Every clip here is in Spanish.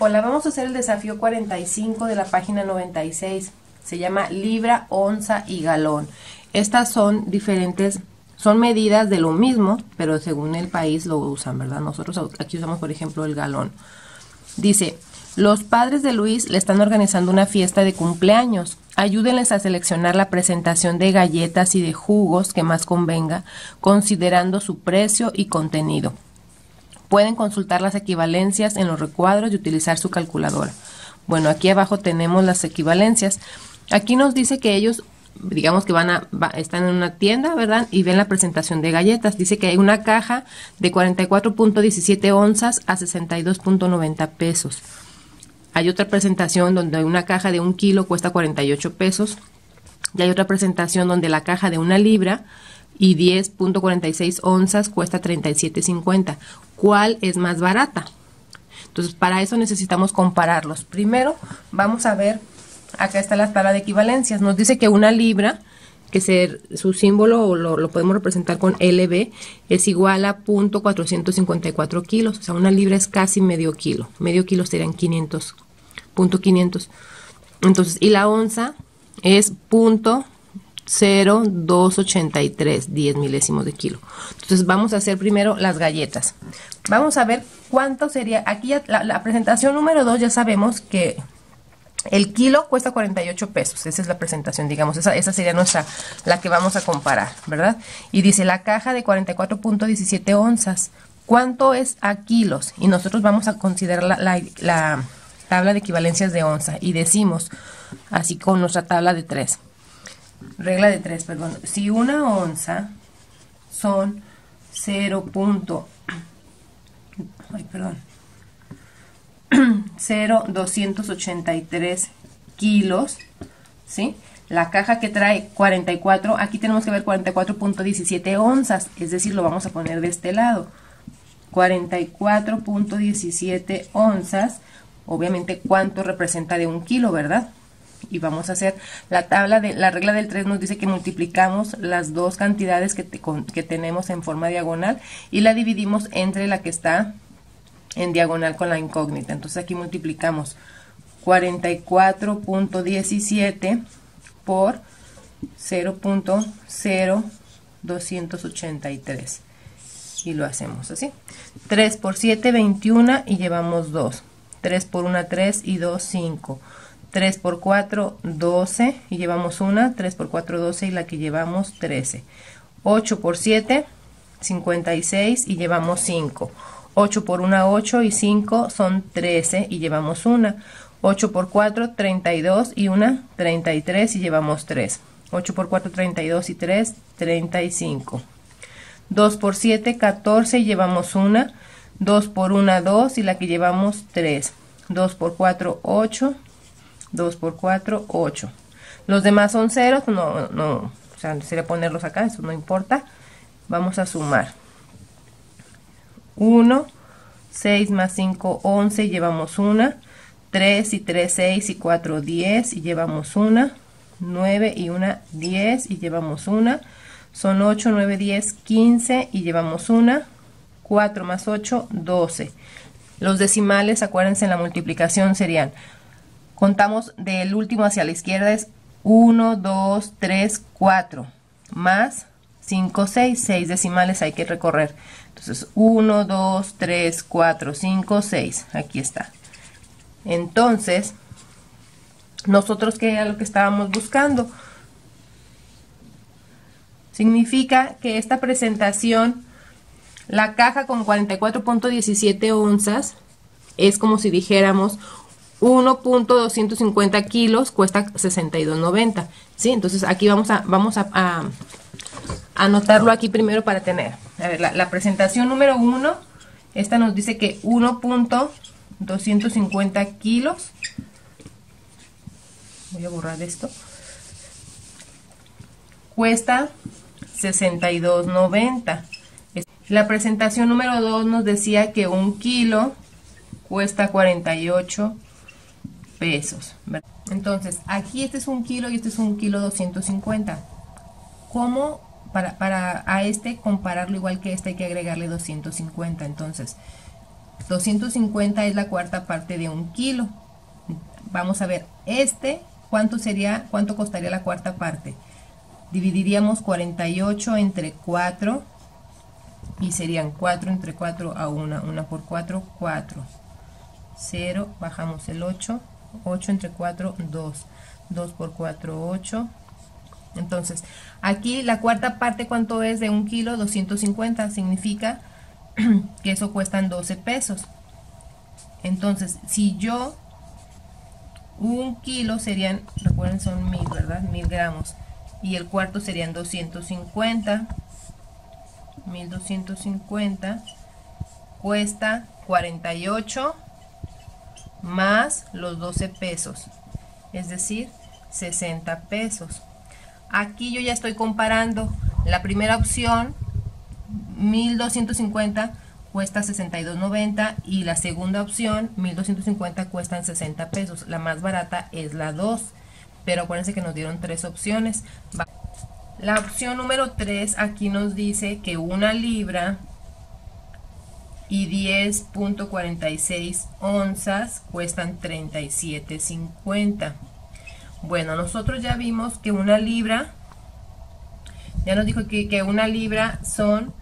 Hola, vamos a hacer el desafío 45 de la página 96. Se llama libra, onza y galón. Estas son diferentes, son medidas de lo mismo, pero según el país lo usan, ¿verdad? Nosotros aquí usamos, por ejemplo, el galón. Dice, los padres de Luis le están organizando una fiesta de cumpleaños. Ayúdenles a seleccionar la presentación de galletas y de jugos que más convenga, considerando su precio y contenido. Pueden consultar las equivalencias en los recuadros y utilizar su calculadora. Bueno, aquí abajo tenemos las equivalencias. Aquí nos dice que ellos, digamos que van a, están en una tienda, ¿verdad? Y ven la presentación de galletas. Dice que hay una caja de 44.17 onzas a 62.90 pesos. Hay otra presentación donde una caja de un kilo cuesta 48 pesos. Y hay otra presentación donde la caja de una libra y 10.46 onzas cuesta 37.50. ¿Cuál es más barata? Entonces, para eso necesitamos compararlos. Primero, vamos a ver, acá está la tabla de equivalencias. Nos dice que una libra, que ser, su símbolo lo, lo podemos representar con LB, es igual a .454 kilos. O sea, una libra es casi medio kilo. Medio kilo serían 500, punto 500. Entonces, y la onza es punto 0,283, 10 milésimos de kilo. Entonces vamos a hacer primero las galletas. Vamos a ver cuánto sería, aquí la, presentación número 2 ya sabemos que el kilo cuesta 48 pesos, esa es la presentación, digamos, esa, esa sería nuestra, la que vamos a comparar, ¿verdad? Y dice la caja de 44.17 onzas, ¿cuánto es a kilos? Y nosotros vamos a considerar la, la tabla de equivalencias de onza y decimos, así con nuestra tabla de 3 regla de 3, perdón, si una onza son 0. ay, perdón, 0,283 kilos, ¿sí? La caja que trae 44, aquí tenemos que ver 44.17 onzas, es decir, lo vamos a poner de este lado. 44.17 onzas, obviamente cuánto representa de un kilo, ¿verdad? Y vamos a hacer. La tabla de la regla del 3 nos dice que multiplicamos las dos cantidades que, que tenemos en forma diagonal y la dividimos entre la que está en diagonal con la incógnita. Entonces aquí multiplicamos 44.17 por 0.0283 y lo hacemos así. 3 por 7 21 y llevamos 2 3 por 1 3 y 2 5 3 por 4, 12 y llevamos una, 3 por 4, 12 y la que llevamos 13. 8 por 7, 56 y llevamos 5. 8 por 1, 8 y 5 son 13 y llevamos una. 8 por 4, 32 y una, 33 y llevamos 3. 8 por 4, 32 y 3, 35. 2 por 7, 14 y llevamos una. 2 por 1, 2 y la que llevamos 3. 2 por 4, 8 2 por 4, 8. Los demás son ceros, no, no, o sea, sería ponerlos acá, eso no importa. Vamos a sumar. 1, 6 más 5, 11, llevamos una. 3 y 3, 6 y 4, 10 y llevamos una. 9 y una, 10 y llevamos una. Son 8, 9, 10, 15 y llevamos una. 4 más 8, 12. Los decimales, acuérdense, en la multiplicación serían Contamos del último hacia la izquierda es 1, 2, 3, 4, más 5, 6, 6 decimales hay que recorrer. Entonces 1, 2, 3, 4, 5, 6, aquí está. Entonces, nosotros qué era lo que estábamos buscando. Significa que esta presentación, la caja con 44.17 onzas, es como si dijéramos 1.250 kilos cuesta 62.90. ¿sí? Entonces aquí vamos a, vamos a, anotarlo aquí primero para tener. A ver, la, presentación número 1, esta nos dice que 1.250 kilos. Voy a borrar esto. Cuesta 62.90. La presentación número 2 nos decía que un kilo cuesta 48 pesos. Entonces, aquí este es un kilo y este es un kilo 250. ¿Cómo para, para a este compararlo igual que este hay que agregarle 250? Entonces, 250 es la cuarta parte de un kilo. Vamos a ver, este, ¿cuánto sería, cuánto costaría la cuarta parte? Dividiríamos 48 entre 4 y serían 4 entre 4 a 1, 1 por 4, 4. 0, bajamos el 8, 8 entre 4, 2. 2 por 4, 8. Entonces, aquí la cuarta parte, ¿cuánto es de un kilo? 250, significa que eso cuestan 12 pesos. Entonces, si yo, un kilo serían, recuerden son mil, ¿verdad? Mil gramos. Y el cuarto serían 250. 1250 cuesta 48 más los 12 pesos. Es decir, 60 pesos. Aquí yo ya estoy comparando la primera opción 1250 cuesta 62.90 y la segunda opción 1250 cuestan 60 pesos. La más barata es la 2, pero acuérdense que nos dieron tres opciones. La opción número 3 aquí nos dice que una libra y 10.46 onzas cuestan 37.50. Bueno, nosotros ya vimos que una libra, ya nos dijo que, que una libra son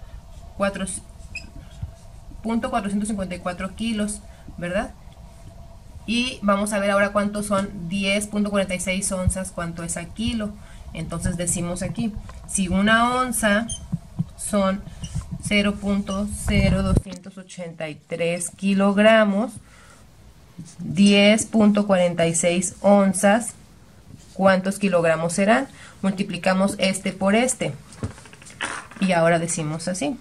4.454 kilos, ¿verdad? Y vamos a ver ahora cuántos son 10.46 onzas, cuánto es a kilo. Entonces decimos aquí, si una onza son 0.0283 kilogramos, 10.46 onzas ¿Cuántos kilogramos serán? Multiplicamos este por este. Y ahora decimos así.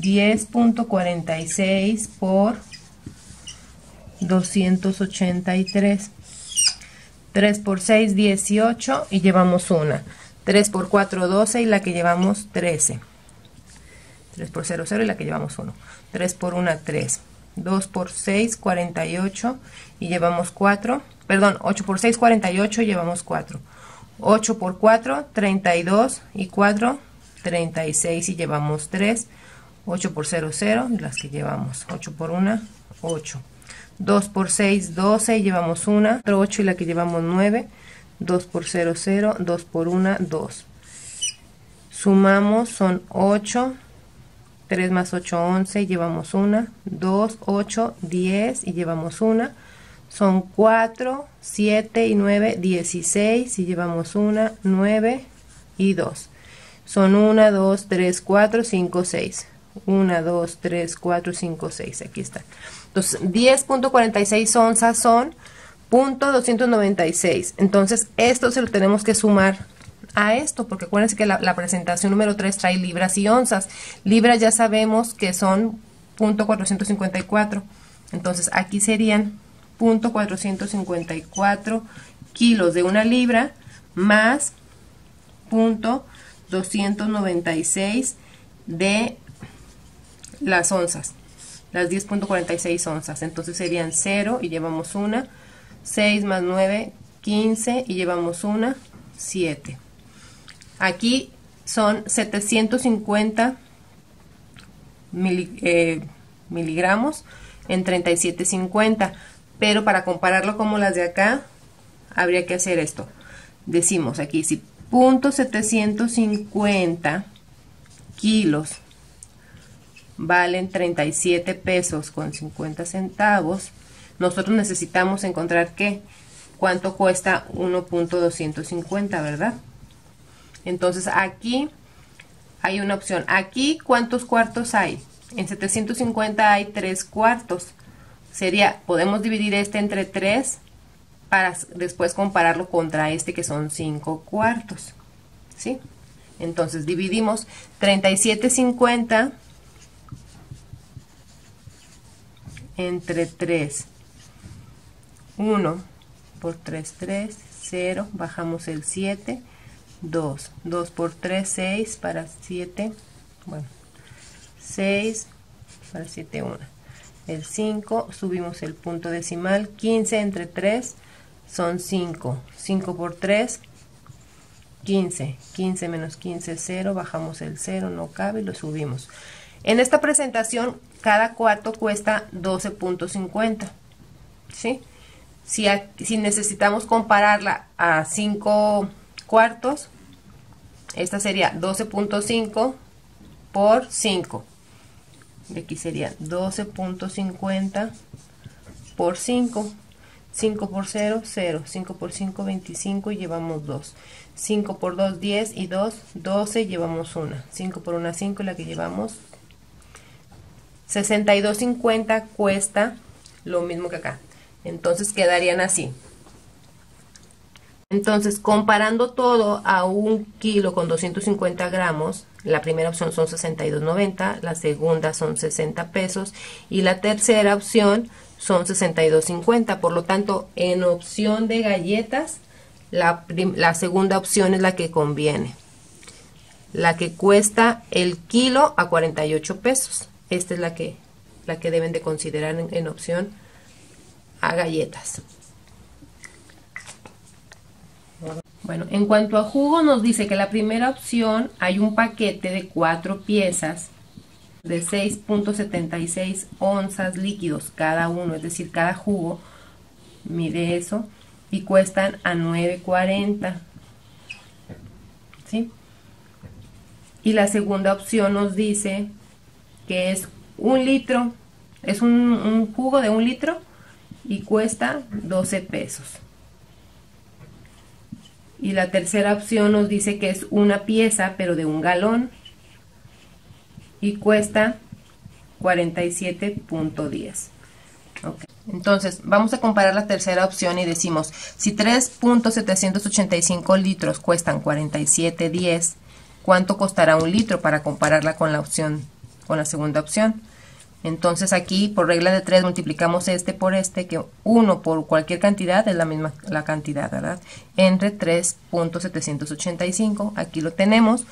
10.46 por 283. 3 por 6, 18 y llevamos una. 3 por 4, 12 y la que llevamos 13. 3 por 0, 0 y la que llevamos 1. 3 por 1, 3. 2 por 6, 48 y llevamos 4 perdón, 8 por 6, 48, llevamos 4. 8 por 4, 32 y 4, 36 y llevamos 3. 8 por 0, 0 y las que llevamos. 8 por 1, 8. 2 por 6, 12 y llevamos 1. 8 y la que llevamos 9. 2 por 0, 0. 2 por 1, 2. Sumamos, son 8. 3 más 8, 11 y llevamos 1. 2, 8, 10 y llevamos 1 son 4, 7 y 9, 16 y llevamos 1, 9 y 2. Son 1, 2, 3, 4, 5, 6. 1, 2, 3, 4, 5, 6. Aquí está. Entonces, 10.46 onzas son .296. Entonces, esto se lo tenemos que sumar a esto, porque acuérdense que la, la, presentación número 3 trae libras y onzas. Libras ya sabemos que son .454. Entonces, aquí serían 454 kilos de una libra más punto 296 de las onzas, las 10.46 onzas. Entonces serían 0 y llevamos una, 6 más 9, 15 y llevamos una, 7. Aquí son 750 eh, miligramos en 37.50 pero para compararlo como las de acá, habría que hacer esto. Decimos aquí, si punto 750 kilos valen 37 pesos con 50 centavos, nosotros necesitamos encontrar qué, cuánto cuesta 1.250, ¿verdad? Entonces aquí hay una opción. Aquí, ¿cuántos cuartos hay? En 750 hay 3 cuartos sería, podemos dividir este entre 3 para después compararlo contra este que son 5 cuartos. ¿Sí? Entonces dividimos 37.50 entre 3. 1 por 3, 3, 0, bajamos el 7, 2, 2 por 3, 6, para 7, bueno, 6, para 7, 1 el 5, subimos el punto decimal, 15 entre 3 son 5, 5 por 3, 15, 15 menos 15 0, bajamos el 0, no cabe lo subimos. En esta presentación, cada cuarto cuesta 12.50. ¿Sí? Si, si necesitamos compararla a 5 cuartos, esta sería 12.5 por 5. De aquí sería 12.50 por 5. 5 por 0, 0. 5 por 5, 25 y llevamos 2. 5 por 2, 10 y 2, 12 llevamos 1. 5 por 1, 5 la que llevamos. 62.50 cuesta lo mismo que acá. Entonces quedarían así. Entonces, comparando todo a un kilo con 250 gramos, la primera opción son 62.90, la segunda son 60 pesos y la tercera opción son 62.50. Por lo tanto, en opción de galletas, la, segunda opción es la que conviene. La que cuesta el kilo a 48 pesos. Esta es la que, la que deben de considerar en opción a galletas. Bueno, en cuanto a jugo nos dice que la primera opción hay un paquete de cuatro piezas de 6.76 onzas líquidos cada uno, es decir, cada jugo, mire eso, y cuestan a 9.40. ¿Sí? Y la segunda opción nos dice que es un litro, es un, un jugo de un litro y cuesta 12 pesos. Y la tercera opción nos dice que es una pieza, pero de un galón. Y cuesta 47.10. Entonces, vamos a comparar la tercera opción y decimos, si 3.785 litros cuestan 47.10, ¿cuánto costará un litro para compararla con la opción, con la segunda opción? Entonces aquí por regla de 3 multiplicamos este por este, que 1 por cualquier cantidad es la misma la cantidad, ¿verdad? Entre 3.785, aquí lo tenemos.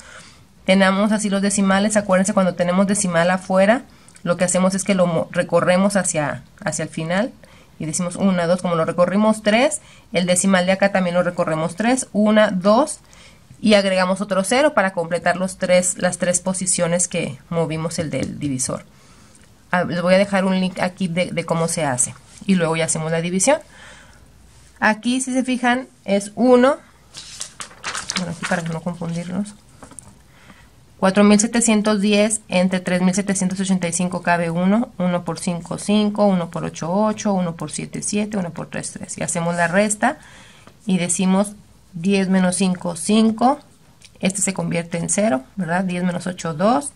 Tenemos así los decimales, acuérdense cuando tenemos decimal afuera, lo que hacemos es que lo recorremos hacia, hacia el final y decimos 1, 2, como lo recorrimos 3, el decimal de acá también lo recorremos 3, 1, 2 y agregamos otro 0 para completar los tres, las tres posiciones que movimos el del divisor. Ah, les voy a dejar un link aquí de, cómo se hace. Y luego ya hacemos la división. Aquí, si se fijan, es 1. Bueno, aquí para no confundirnos. 4.710 entre 3.785 cabe 1. 1 por 5, 5. 1 por 8, 8. 1 por 7, 7. 1 por 3, 3. Y hacemos la resta. Y decimos 10 menos 5, 5. Este se convierte en 0, ¿verdad? 10 menos 8, 2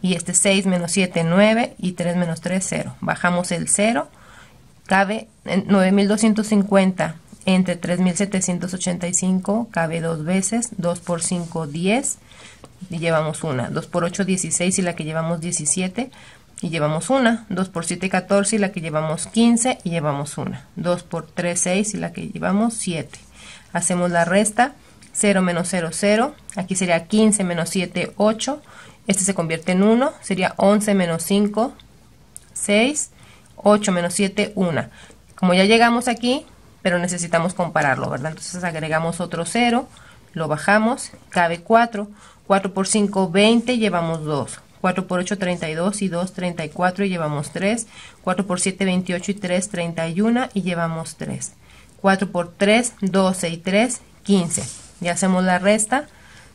y este 6 menos 7, 9 y 3 menos 3, 0. Bajamos el 0, cabe 9250 entre 3785, cabe dos veces, 2 por 5, 10 y llevamos una, 2 por 8, 16 y la que llevamos 17 y llevamos una, 2 por 7, 14 y la que llevamos 15 y llevamos una, 2 por 3, 6 y la que llevamos 7. Hacemos la resta, 0 menos 0, 0, aquí sería 15 menos 7, 8 este se convierte en 1, sería 11 menos 5, 6, 8 menos 7, 1. Como ya llegamos aquí, pero necesitamos compararlo, ¿verdad? Entonces agregamos otro 0, lo bajamos, cabe 4, 4 por 5, 20, llevamos 2. 4 por 8, 32 y 2, 34 y llevamos 3. 4 por 7, 28 y 3, 31 y llevamos 3. 4 por 3, 12 y 3, 15. Y hacemos la resta.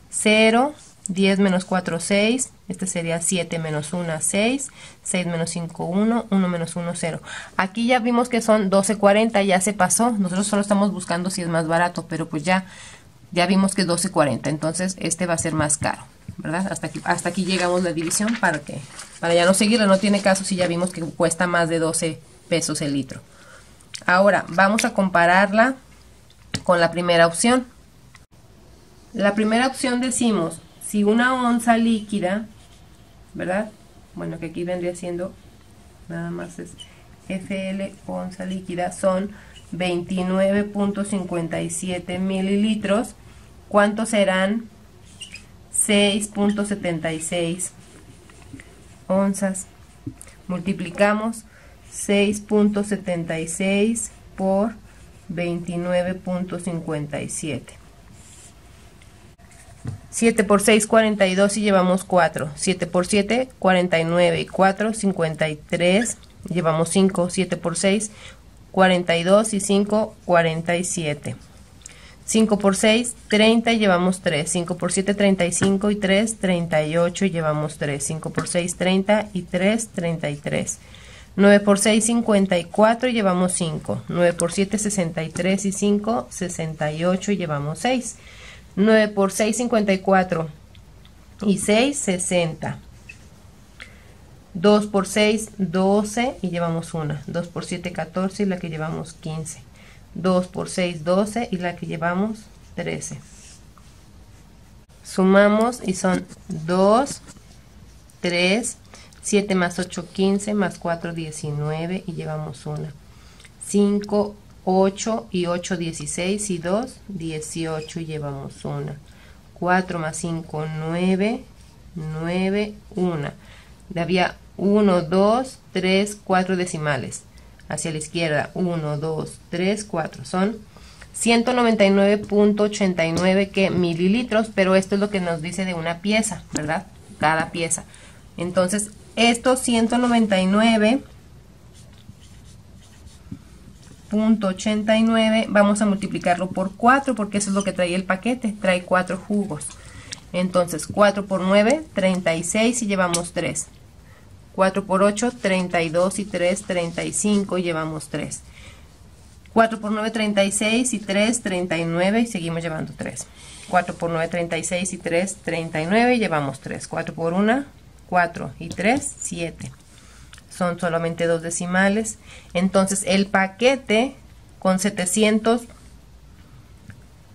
0, 10 menos 4, 6. Este sería 7 menos 1, 6. 6 menos 5, 1. 1 menos 1, 0. Aquí ya vimos que son 12.40, ya se pasó. Nosotros solo estamos buscando si es más barato, pero pues ya, ya vimos que es 12.40. Entonces este va a ser más caro, ¿verdad? Hasta aquí, hasta aquí llegamos la división para que, para ya no seguirlo. No tiene caso si ya vimos que cuesta más de 12 pesos el litro. Ahora vamos a compararla con la primera opción. La primera opción decimos si una onza líquida, ¿verdad? Bueno, que aquí vendría siendo, nada más es FL onza líquida, son 29.57 mililitros. ¿Cuántos serán? 6.76 onzas. Multiplicamos 6.76 por 29.57. 7 por 6, 42 y llevamos 4. 7 por 7, 49 y 4, 53. Llevamos 5. 7 por 6, 42 y 5, 47. 5 por 6, 30 y llevamos 3. 5 por 7, 35 y 3, 38 y llevamos 3. 5 por 6, 30 y 3, 33. 9 por 6, 54 y llevamos 5. 9 por 7, 63 y 5, 68 y llevamos 6. 9 por 6, 54 y 6, 60. 2 por 6, 12 y llevamos 1. 2 por 7, 14 y la que llevamos 15. 2 por 6, 12 y la que llevamos 13. Sumamos y son 2, 3, 7 más 8, 15, más 4, 19 y llevamos 1. 5, 8 y 8, 16 y 2, 18 y llevamos 1. 4 más 5, 9, 9, 1. Había 1, 2, 3, 4 decimales. Hacia la izquierda, 1, 2, 3, 4. Son 199.89 que mililitros, pero esto es lo que nos dice de una pieza, ¿verdad? Cada pieza. Entonces, estos 199 89 vamos a multiplicarlo por 4 porque eso es lo que trae el paquete, trae 4 jugos. Entonces 4 por 9, 36 y llevamos 3. 4 por 8, 32 y 3, 35 y llevamos 3. 4 por 9, 36 y 3, 39 y seguimos llevando 3. 4 por 9, 36 y 3, 39 y llevamos 3. 4 por 1, 4 y 3, 7 son solamente dos decimales. Entonces el paquete con 700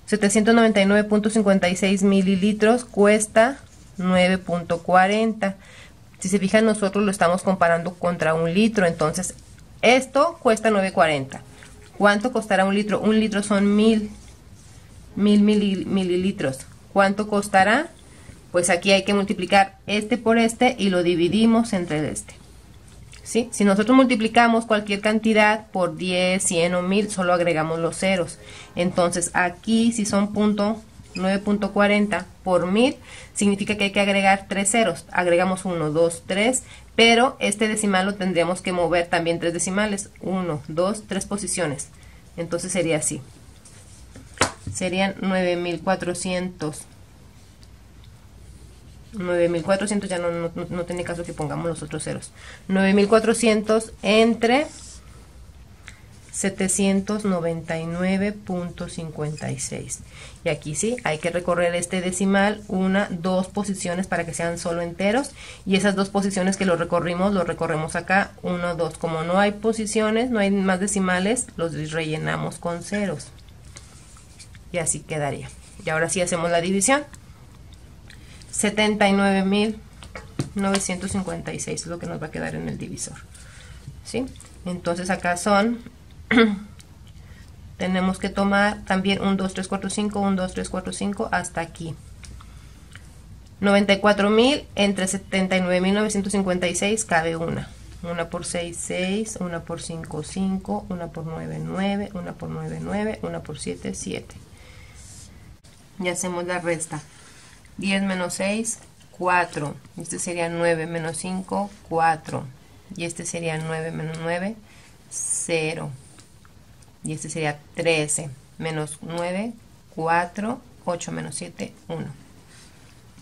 799.56 mililitros cuesta 9.40. Si se fijan, nosotros lo estamos comparando contra un litro. Entonces, esto cuesta 9.40. ¿Cuánto costará un litro? Un litro son mil, mil mililitros. ¿Cuánto costará? Pues aquí hay que multiplicar este por este y lo dividimos entre este. Si nosotros multiplicamos cualquier cantidad por 10, 100 o 1000, solo agregamos los ceros. Entonces aquí si son punto 9.40 por 1000, significa que hay que agregar 3 ceros. Agregamos 1, 2, 3, pero este decimal lo tendríamos que mover también 3 decimales. 1, 2, 3 posiciones. Entonces sería así. Serían 9400 9400 ya no, no, tiene caso que pongamos los otros ceros. 9400 entre 799.56 y aquí sí hay que recorrer este decimal una dos posiciones para que sean solo enteros. Y esas dos posiciones que lo recorrimos lo recorremos acá 1 2 como no hay posiciones no hay más decimales los rellenamos con ceros. Y así quedaría. Y ahora sí hacemos la división 79.956 es lo que nos va a quedar en el divisor. ¿sí? Entonces acá son, tenemos que tomar también un 2, 3, 4, 5, un 2, 3, 4, 5 hasta aquí. 94.000 entre 79.956 cabe una. Una por 6, 6, una por 5, 5, una por 9, 9, una por 9, 9, una por 7, 7. Y hacemos la resta. 10 menos 6, 4. Este sería 9 menos 5, 4. Y este sería 9 menos 9, 0. Y este sería 13 menos 9, 4, 8 menos 7, 1.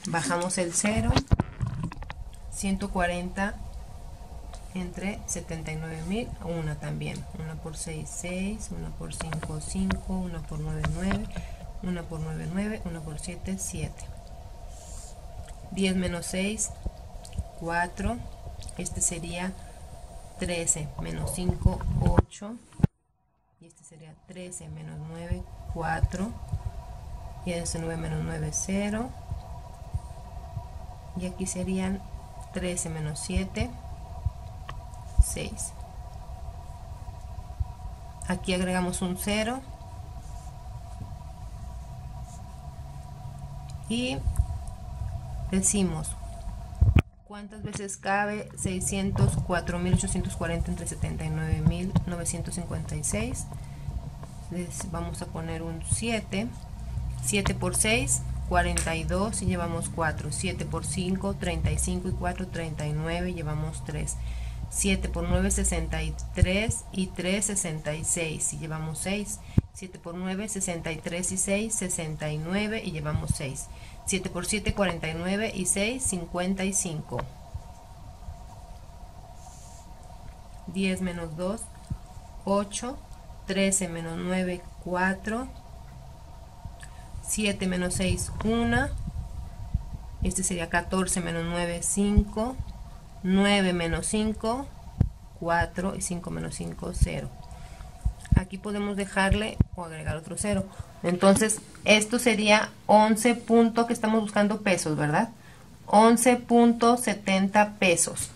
Bajamos el 0, 140 entre 79.000, 1 también. 1 por 6, 6, 1 por 5, 5, 1 por 9, 9, 1 por 9, 9, 1 por 7, 7. 10 menos 6, 4. Este sería 13 menos 5, 8. Y este sería 13 menos 9, 4. Y este 9 menos 9, 0. Y aquí serían 13 menos 7, 6. Aquí agregamos un 0. Y decimos ¿Cuántas veces cabe 604.840 entre 79.956? Vamos a poner un 7. 7 por 6, 42 y llevamos 4. 7 por 5, 35 y 4, 39 y llevamos 3. 7 por 9, 63 y 3, 66 y llevamos 6. 7 por 9, 63 y 6, 69 y llevamos 6. 7 por 7, 49 y 6, 55. 10 menos 2, 8. 13 menos 9, 4. 7 menos 6, 1. Este sería 14 menos 9, 5. 9 menos 5, 4. Y 5 menos 5, 0. Aquí podemos dejarle o agregar otro 0. Entonces, esto sería 11 puntos que estamos buscando pesos, ¿verdad? 11.70 pesos.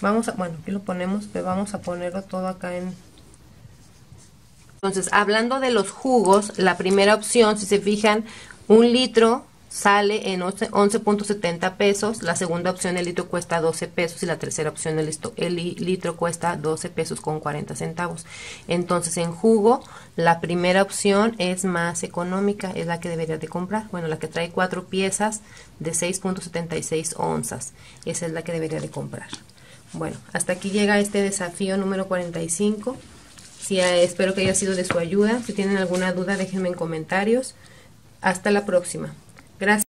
Vamos a, bueno, aquí lo ponemos, pero vamos a ponerlo todo acá en... Entonces, hablando de los jugos, la primera opción, si se fijan, un litro sale en 11.70 pesos, la segunda opción el litro cuesta 12 pesos y la tercera opción el, el litro cuesta 12 pesos con 40 centavos. Entonces en jugo la primera opción es más económica, es la que deberías de comprar, bueno la que trae cuatro piezas de 6.76 onzas, esa es la que debería de comprar. Bueno, hasta aquí llega este desafío número 45. Si, eh, espero que haya sido de su ayuda. Si tienen alguna duda, déjenme en comentarios. Hasta la próxima. Gracias.